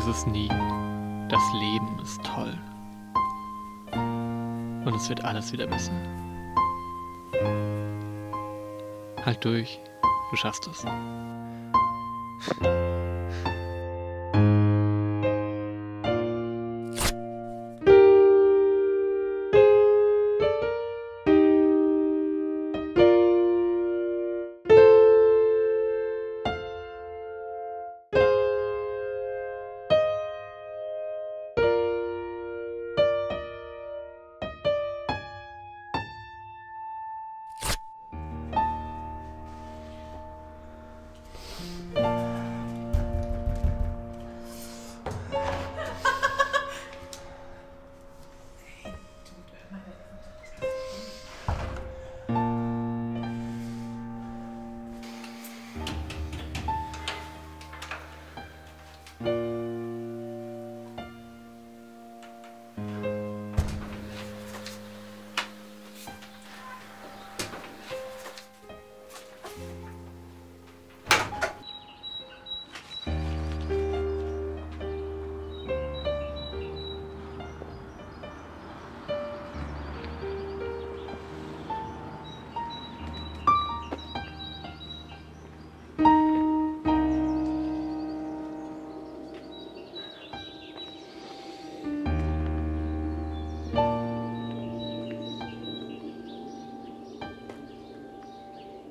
Vergiss es nie. Das Leben ist toll. Und es wird alles wieder besser. Halt durch, du schaffst es.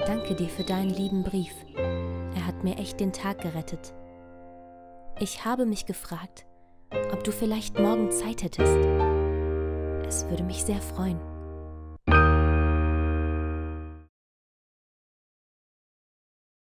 Danke dir für deinen lieben Brief. Er hat mir echt den Tag gerettet. Ich habe mich gefragt, ob du vielleicht morgen Zeit hättest. Es würde mich sehr freuen.